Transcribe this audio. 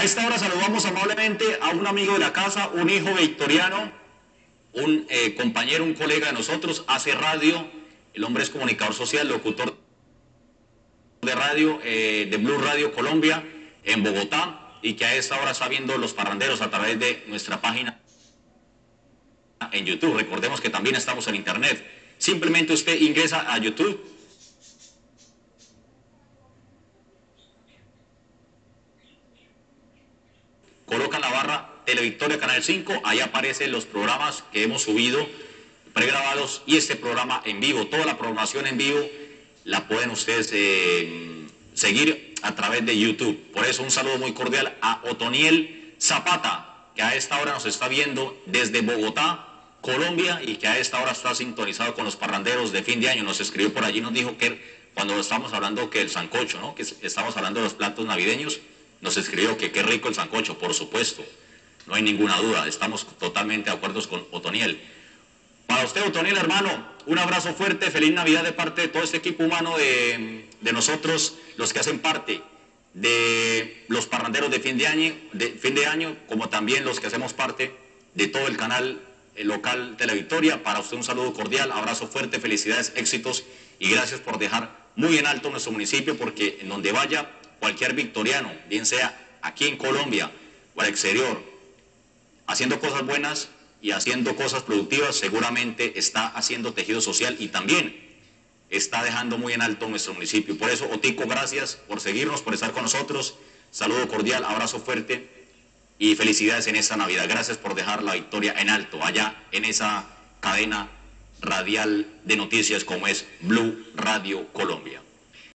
A esta hora saludamos amablemente a un amigo de la casa, un hijo victoriano, un eh, compañero, un colega de nosotros, hace radio, el hombre es comunicador social, locutor de radio, eh, de Blue Radio Colombia, en Bogotá, y que a esta hora está viendo los parranderos a través de nuestra página en YouTube. Recordemos que también estamos en Internet. Simplemente usted ingresa a YouTube colocan la barra Televictoria Canal 5, ahí aparecen los programas que hemos subido pregrabados y este programa en vivo. Toda la programación en vivo la pueden ustedes eh, seguir a través de YouTube. Por eso un saludo muy cordial a Otoniel Zapata, que a esta hora nos está viendo desde Bogotá, Colombia, y que a esta hora está sintonizado con los parranderos de fin de año. Nos escribió por allí, nos dijo que cuando estamos hablando que el sancocho, ¿no? que estamos hablando de los platos navideños, nos escribió que qué rico el sancocho, por supuesto. No hay ninguna duda, estamos totalmente de acuerdo con Otoniel. Para usted, Otoniel, hermano, un abrazo fuerte, feliz Navidad de parte de todo este equipo humano de, nosotros, los que hacen parte de los parranderos de fin de, año, de fin de año, como también los que hacemos parte de todo el canal local de la Victoria. Para usted un saludo cordial, abrazo fuerte, felicidades, éxitos y gracias por dejar muy en alto nuestro municipio porque en donde vaya cualquier victoriano, bien sea aquí en Colombia o al exterior, haciendo cosas buenas y haciendo cosas productivas, seguramente está haciendo tejido social y también está dejando muy en alto nuestro municipio. Por eso, Otico, gracias por seguirnos, por estar con nosotros. Saludo cordial, abrazo fuerte y felicidades en esta Navidad. Gracias por dejar la victoria en alto, allá en esa cadena radial de noticias como es Blue Radio Colombia.